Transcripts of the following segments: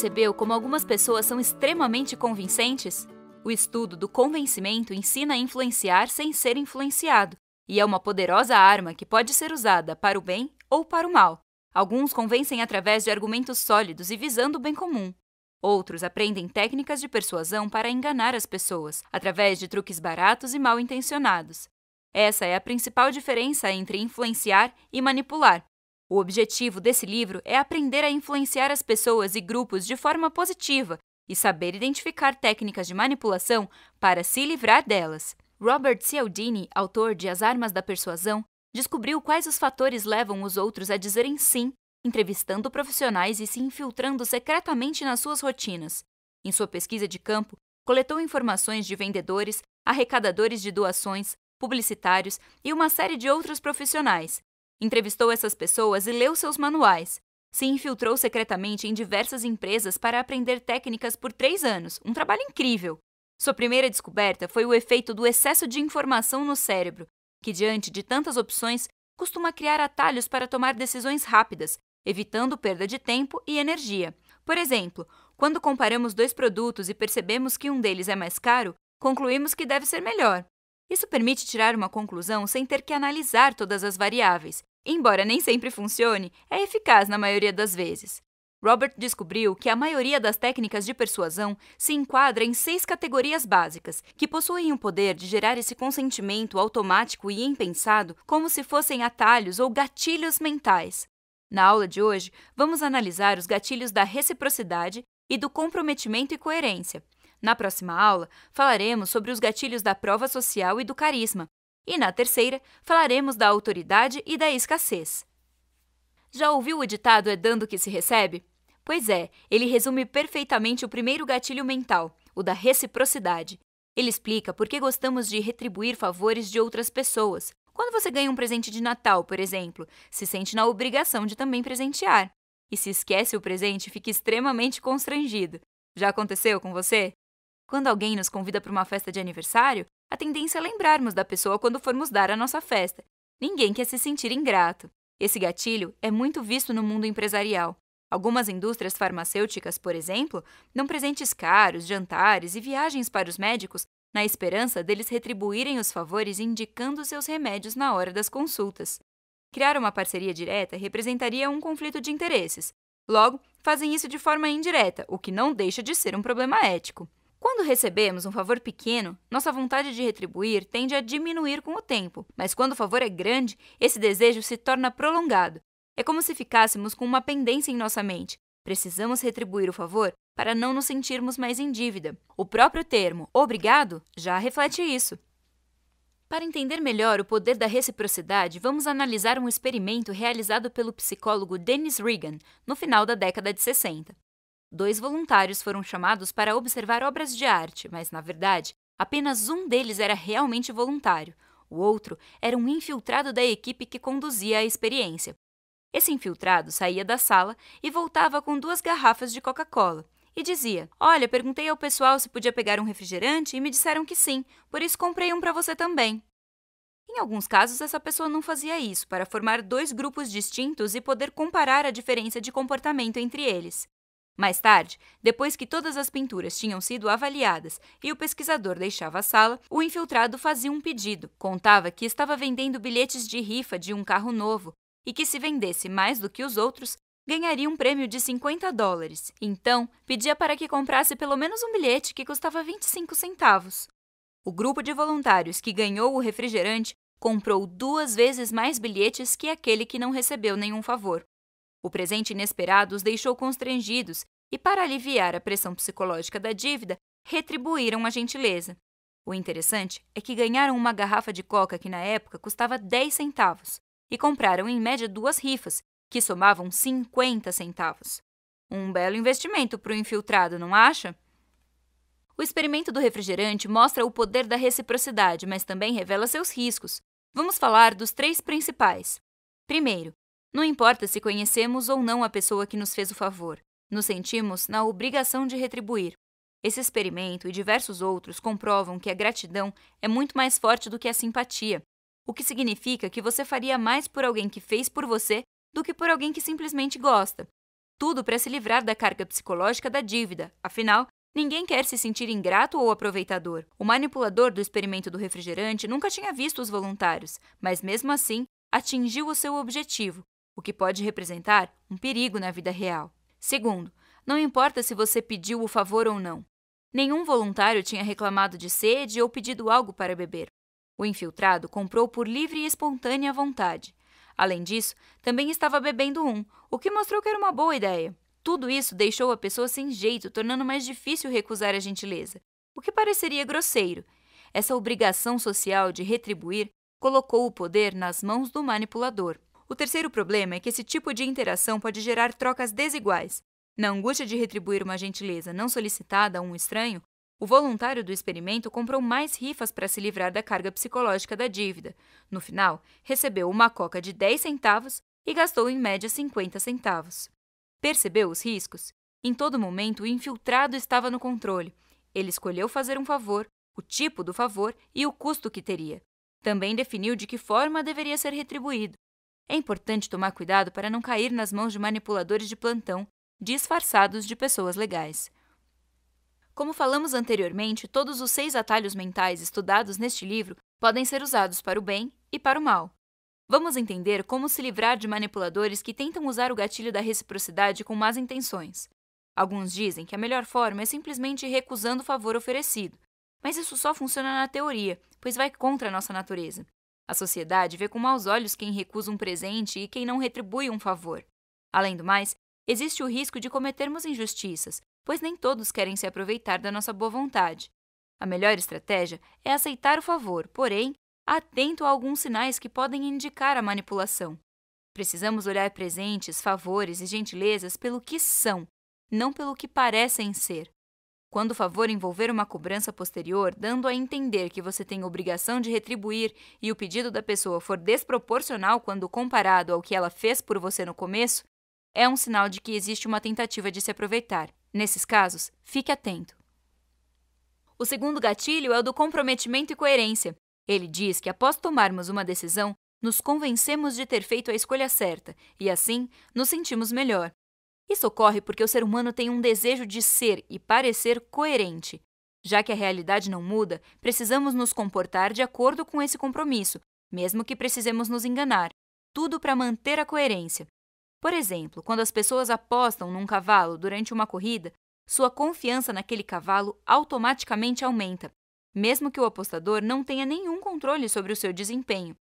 Percebeu como algumas pessoas são extremamente convincentes? O estudo do convencimento ensina a influenciar sem ser influenciado, e é uma poderosa arma que pode ser usada para o bem ou para o mal. Alguns convencem através de argumentos sólidos e visando o bem comum. Outros aprendem técnicas de persuasão para enganar as pessoas, através de truques baratos e mal intencionados. Essa é a principal diferença entre influenciar e manipular. O objetivo desse livro é aprender a influenciar as pessoas e grupos de forma positiva e saber identificar técnicas de manipulação para se livrar delas. Robert Cialdini, autor de As Armas da Persuasão, descobriu quais os fatores levam os outros a dizerem sim, entrevistando profissionais e se infiltrando secretamente nas suas rotinas. Em sua pesquisa de campo, coletou informações de vendedores, arrecadadores de doações, publicitários e uma série de outros profissionais, Entrevistou essas pessoas e leu seus manuais. Se infiltrou secretamente em diversas empresas para aprender técnicas por três anos, um trabalho incrível. Sua primeira descoberta foi o efeito do excesso de informação no cérebro, que, diante de tantas opções, costuma criar atalhos para tomar decisões rápidas, evitando perda de tempo e energia. Por exemplo, quando comparamos dois produtos e percebemos que um deles é mais caro, concluímos que deve ser melhor. Isso permite tirar uma conclusão sem ter que analisar todas as variáveis Embora nem sempre funcione, é eficaz na maioria das vezes. Robert descobriu que a maioria das técnicas de persuasão se enquadra em seis categorias básicas, que possuem o poder de gerar esse consentimento automático e impensado como se fossem atalhos ou gatilhos mentais. Na aula de hoje, vamos analisar os gatilhos da reciprocidade e do comprometimento e coerência. Na próxima aula, falaremos sobre os gatilhos da prova social e do carisma, e na terceira, falaremos da autoridade e da escassez. Já ouviu o ditado é dando que se recebe? Pois é, ele resume perfeitamente o primeiro gatilho mental, o da reciprocidade. Ele explica por que gostamos de retribuir favores de outras pessoas. Quando você ganha um presente de Natal, por exemplo, se sente na obrigação de também presentear. E se esquece o presente, fica extremamente constrangido. Já aconteceu com você? Quando alguém nos convida para uma festa de aniversário, a tendência é lembrarmos da pessoa quando formos dar a nossa festa. Ninguém quer se sentir ingrato. Esse gatilho é muito visto no mundo empresarial. Algumas indústrias farmacêuticas, por exemplo, dão presentes caros, jantares e viagens para os médicos na esperança deles retribuírem os favores indicando seus remédios na hora das consultas. Criar uma parceria direta representaria um conflito de interesses. Logo, fazem isso de forma indireta, o que não deixa de ser um problema ético. Quando recebemos um favor pequeno, nossa vontade de retribuir tende a diminuir com o tempo, mas quando o favor é grande, esse desejo se torna prolongado. É como se ficássemos com uma pendência em nossa mente. Precisamos retribuir o favor para não nos sentirmos mais em dívida. O próprio termo obrigado já reflete isso. Para entender melhor o poder da reciprocidade, vamos analisar um experimento realizado pelo psicólogo Dennis Regan no final da década de 60. Dois voluntários foram chamados para observar obras de arte, mas, na verdade, apenas um deles era realmente voluntário. O outro era um infiltrado da equipe que conduzia a experiência. Esse infiltrado saía da sala e voltava com duas garrafas de Coca-Cola e dizia: Olha, perguntei ao pessoal se podia pegar um refrigerante e me disseram que sim, por isso comprei um para você também. Em alguns casos, essa pessoa não fazia isso para formar dois grupos distintos e poder comparar a diferença de comportamento entre eles. Mais tarde, depois que todas as pinturas tinham sido avaliadas e o pesquisador deixava a sala, o infiltrado fazia um pedido. Contava que estava vendendo bilhetes de rifa de um carro novo e que, se vendesse mais do que os outros, ganharia um prêmio de 50 dólares. Então, pedia para que comprasse pelo menos um bilhete que custava 25 centavos. O grupo de voluntários que ganhou o refrigerante comprou duas vezes mais bilhetes que aquele que não recebeu nenhum favor. O presente inesperado os deixou constrangidos e, para aliviar a pressão psicológica da dívida, retribuíram a gentileza. O interessante é que ganharam uma garrafa de coca que na época custava 10 centavos e compraram em média duas rifas, que somavam 50 centavos. Um belo investimento para o infiltrado, não acha? O experimento do refrigerante mostra o poder da reciprocidade, mas também revela seus riscos. Vamos falar dos três principais. Primeiro, não importa se conhecemos ou não a pessoa que nos fez o favor, nos sentimos na obrigação de retribuir. Esse experimento e diversos outros comprovam que a gratidão é muito mais forte do que a simpatia, o que significa que você faria mais por alguém que fez por você do que por alguém que simplesmente gosta. tudo para se livrar da carga psicológica da dívida, afinal, ninguém quer se sentir ingrato ou aproveitador. O manipulador do experimento do refrigerante nunca tinha visto os voluntários, mas mesmo assim atingiu o seu objetivo, o que pode representar um perigo na vida real. Segundo, não importa se você pediu o favor ou não. Nenhum voluntário tinha reclamado de sede ou pedido algo para beber. O infiltrado comprou por livre e espontânea vontade. Além disso, também estava bebendo um, o que mostrou que era uma boa ideia. Tudo isso deixou a pessoa sem jeito, tornando mais difícil recusar a gentileza, o que pareceria grosseiro. Essa obrigação social de retribuir colocou o poder nas mãos do manipulador. O terceiro problema é que esse tipo de interação pode gerar trocas desiguais. Na angústia de retribuir uma gentileza não solicitada a um estranho, o voluntário do experimento comprou mais rifas para se livrar da carga psicológica da dívida. No final, recebeu uma coca de 10 centavos e gastou em média 50 centavos. Percebeu os riscos? Em todo momento, o infiltrado estava no controle. Ele escolheu fazer um favor, o tipo do favor e o custo que teria. Também definiu de que forma deveria ser retribuído. É importante tomar cuidado para não cair nas mãos de manipuladores de plantão disfarçados de pessoas legais. Como falamos anteriormente, todos os seis atalhos mentais estudados neste livro podem ser usados para o bem e para o mal. Vamos entender como se livrar de manipuladores que tentam usar o gatilho da reciprocidade com más intenções. Alguns dizem que a melhor forma é simplesmente recusando o favor oferecido, mas isso só funciona na teoria, pois vai contra a nossa natureza. A sociedade vê com maus olhos quem recusa um presente e quem não retribui um favor. Além do mais, existe o risco de cometermos injustiças, pois nem todos querem se aproveitar da nossa boa vontade. A melhor estratégia é aceitar o favor, porém, atento a alguns sinais que podem indicar a manipulação. Precisamos olhar presentes, favores e gentilezas pelo que são, não pelo que parecem ser. Quando o favor envolver uma cobrança posterior, dando a entender que você tem obrigação de retribuir e o pedido da pessoa for desproporcional quando comparado ao que ela fez por você no começo, é um sinal de que existe uma tentativa de se aproveitar. Nesses casos, fique atento. O segundo gatilho é o do comprometimento e coerência. Ele diz que após tomarmos uma decisão, nos convencemos de ter feito a escolha certa e, assim, nos sentimos melhor. Isso ocorre porque o ser humano tem um desejo de ser e parecer coerente. Já que a realidade não muda, precisamos nos comportar de acordo com esse compromisso, mesmo que precisemos nos enganar. Tudo para manter a coerência. Por exemplo, quando as pessoas apostam num cavalo durante uma corrida, sua confiança naquele cavalo automaticamente aumenta, mesmo que o apostador não tenha nenhum controle sobre o seu desempenho.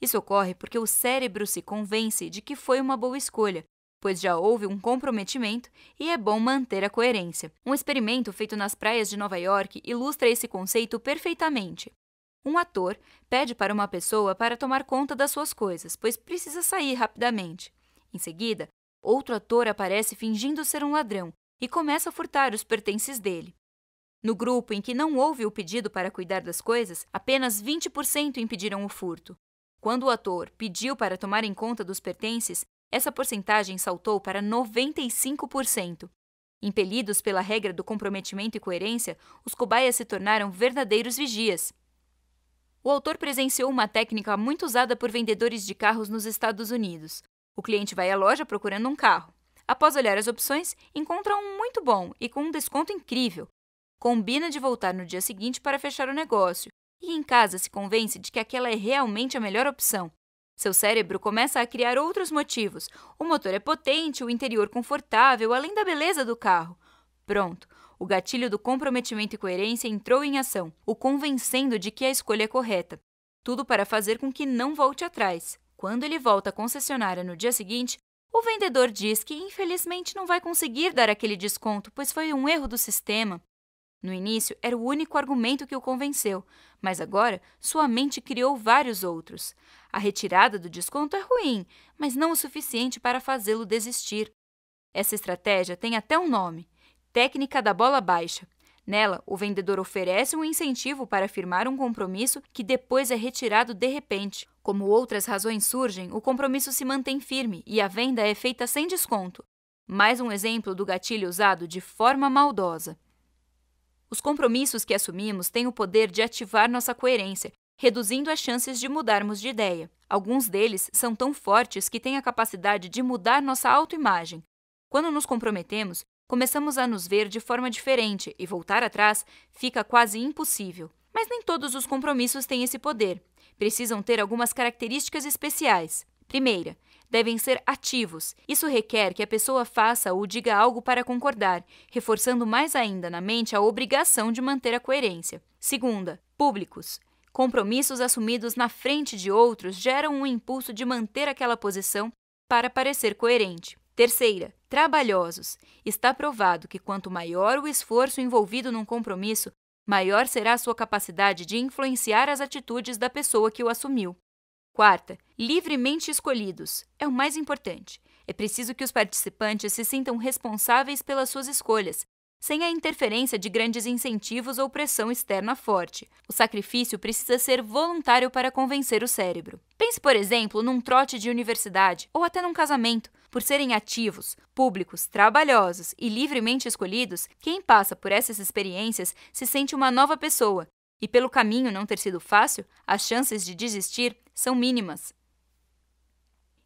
Isso ocorre porque o cérebro se convence de que foi uma boa escolha, pois já houve um comprometimento e é bom manter a coerência. Um experimento feito nas praias de Nova York ilustra esse conceito perfeitamente. Um ator pede para uma pessoa para tomar conta das suas coisas, pois precisa sair rapidamente. Em seguida, outro ator aparece fingindo ser um ladrão e começa a furtar os pertences dele. No grupo em que não houve o pedido para cuidar das coisas, apenas 20% impediram o furto. Quando o ator pediu para tomar em conta dos pertences, essa porcentagem saltou para 95%. Impelidos pela regra do comprometimento e coerência, os cobaias se tornaram verdadeiros vigias. O autor presenciou uma técnica muito usada por vendedores de carros nos Estados Unidos. O cliente vai à loja procurando um carro. Após olhar as opções, encontra um muito bom e com um desconto incrível. Combina de voltar no dia seguinte para fechar o negócio e em casa se convence de que aquela é realmente a melhor opção. Seu cérebro começa a criar outros motivos. O motor é potente, o interior confortável, além da beleza do carro. Pronto, o gatilho do comprometimento e coerência entrou em ação, o convencendo de que a escolha é correta. Tudo para fazer com que não volte atrás. Quando ele volta à concessionária no dia seguinte, o vendedor diz que infelizmente não vai conseguir dar aquele desconto, pois foi um erro do sistema. No início, era o único argumento que o convenceu, mas agora sua mente criou vários outros. A retirada do desconto é ruim, mas não o suficiente para fazê-lo desistir. Essa estratégia tem até um nome: técnica da bola baixa. Nela, o vendedor oferece um incentivo para firmar um compromisso que depois é retirado de repente. Como outras razões surgem, o compromisso se mantém firme e a venda é feita sem desconto. Mais um exemplo do gatilho usado de forma maldosa. Os compromissos que assumimos têm o poder de ativar nossa coerência, reduzindo as chances de mudarmos de ideia. Alguns deles são tão fortes que têm a capacidade de mudar nossa autoimagem. Quando nos comprometemos, começamos a nos ver de forma diferente e voltar atrás fica quase impossível. Mas nem todos os compromissos têm esse poder. Precisam ter algumas características especiais. Primeira, devem ser ativos. Isso requer que a pessoa faça ou diga algo para concordar, reforçando mais ainda na mente a obrigação de manter a coerência. Segunda, públicos. Compromissos assumidos na frente de outros geram um impulso de manter aquela posição para parecer coerente. Terceira, trabalhosos. Está provado que quanto maior o esforço envolvido num compromisso, maior será a sua capacidade de influenciar as atitudes da pessoa que o assumiu. Quarta, livremente escolhidos. É o mais importante. É preciso que os participantes se sintam responsáveis pelas suas escolhas, sem a interferência de grandes incentivos ou pressão externa forte. O sacrifício precisa ser voluntário para convencer o cérebro. Pense, por exemplo, num trote de universidade ou até num casamento. Por serem ativos, públicos, trabalhosos e livremente escolhidos, quem passa por essas experiências se sente uma nova pessoa. E pelo caminho não ter sido fácil, as chances de desistir são mínimas.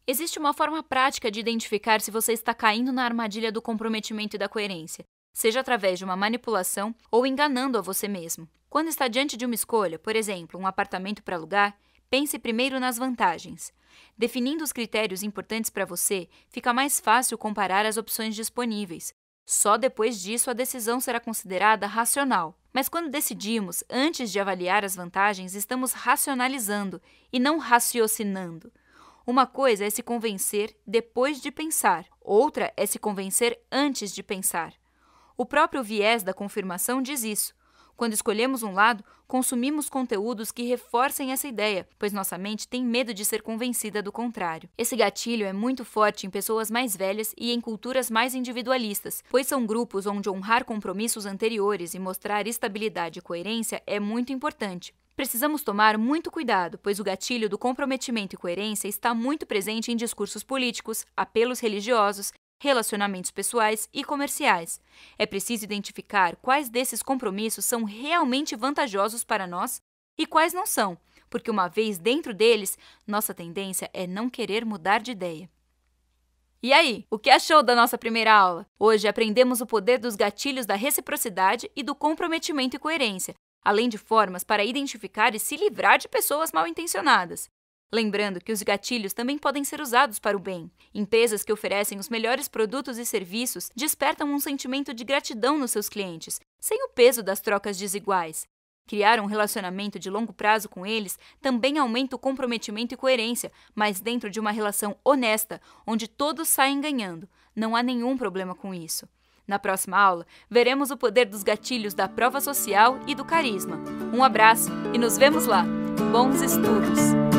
Existe uma forma prática de identificar se você está caindo na armadilha do comprometimento e da coerência, seja através de uma manipulação ou enganando a você mesmo. Quando está diante de uma escolha, por exemplo, um apartamento para alugar, pense primeiro nas vantagens. Definindo os critérios importantes para você, fica mais fácil comparar as opções disponíveis. Só depois disso a decisão será considerada racional. Mas quando decidimos, antes de avaliar as vantagens, estamos racionalizando e não raciocinando. Uma coisa é se convencer depois de pensar, outra é se convencer antes de pensar. O próprio viés da confirmação diz isso. Quando escolhemos um lado, consumimos conteúdos que reforcem essa ideia, pois nossa mente tem medo de ser convencida do contrário. Esse gatilho é muito forte em pessoas mais velhas e em culturas mais individualistas, pois são grupos onde honrar compromissos anteriores e mostrar estabilidade e coerência é muito importante. Precisamos tomar muito cuidado, pois o gatilho do comprometimento e coerência está muito presente em discursos políticos, apelos religiosos relacionamentos pessoais e comerciais. É preciso identificar quais desses compromissos são realmente vantajosos para nós e quais não são, porque uma vez dentro deles, nossa tendência é não querer mudar de ideia. E aí, o que achou da nossa primeira aula? Hoje aprendemos o poder dos gatilhos da reciprocidade e do comprometimento e coerência, além de formas para identificar e se livrar de pessoas mal intencionadas. Lembrando que os gatilhos também podem ser usados para o bem. Empresas que oferecem os melhores produtos e serviços despertam um sentimento de gratidão nos seus clientes, sem o peso das trocas desiguais. Criar um relacionamento de longo prazo com eles também aumenta o comprometimento e coerência, mas dentro de uma relação honesta, onde todos saem ganhando. Não há nenhum problema com isso. Na próxima aula, veremos o poder dos gatilhos da prova social e do carisma. Um abraço e nos vemos lá. Bons estudos!